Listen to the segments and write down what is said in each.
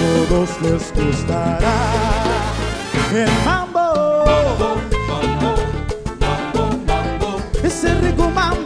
todos les gustará el mambo. Mambo, mambo, mambo, mambo. Ese rico mambo.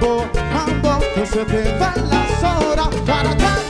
mambo, mambo, que se te van las horas para acá.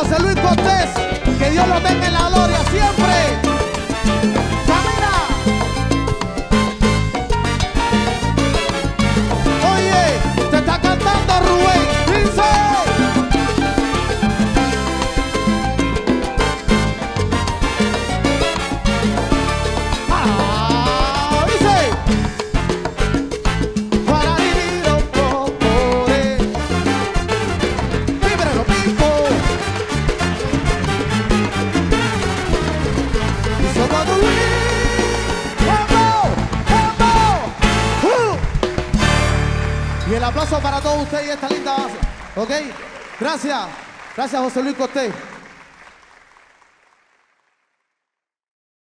José Luis Cortés, que Dios lo tenga en la gloria. Aplauso para todos ustedes y esta linda base. ¿Ok? Gracias. Gracias, José Luis Costé.